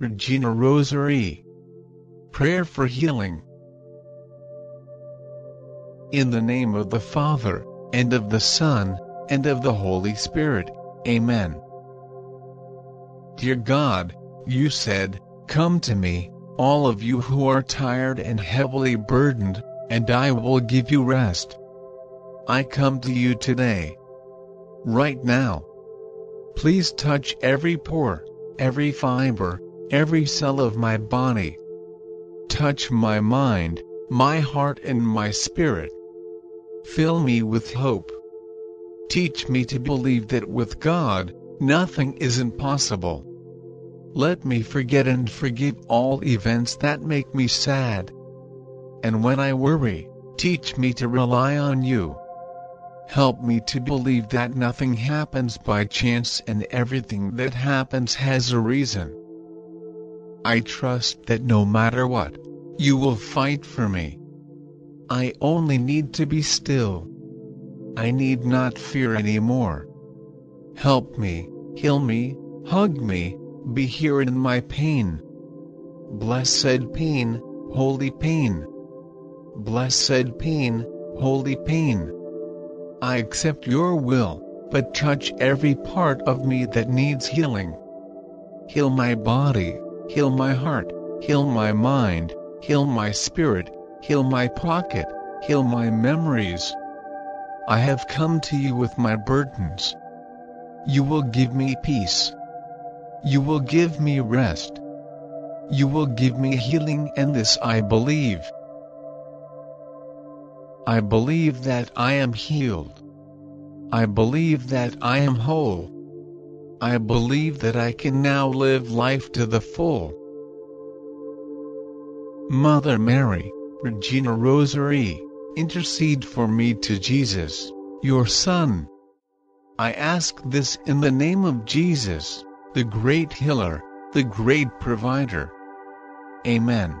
Regina Rosarii. Prayer for healing. In the name of the Father, and of the Son, and of the Holy Spirit. Amen. Dear God, you said, Come to me, all of you who are tired and heavily burdened, and I will give you rest. I come to you today. Right now. Please touch every pore, every fiber, every cell of my body. Touch my mind, my heart and my spirit. Fill me with hope. Teach me to believe that with God, nothing is impossible. Let me forget and forgive all events that make me sad. And when I worry, teach me to rely on you. Help me to believe that nothing happens by chance and everything that happens has a reason. I trust that no matter what, you will fight for me. I only need to be still. I need not fear anymore. Help me, heal me, hug me, be here in my pain. Blessed pain, holy pain. Blessed pain, holy pain. I accept your will, but touch every part of me that needs healing. Heal my body, heal my heart, heal my mind, heal my spirit, heal my pocket, heal my memories. I have come to you with my burdens. You will give me peace. You will give me rest. You will give me healing and this I believe. I believe that I am healed. I believe that I am whole. I believe that I can now live life to the full. Mother Mary, Regina Rosarii, intercede for me to Jesus, your Son. I ask this in the name of Jesus, the great healer, the great provider. Amen.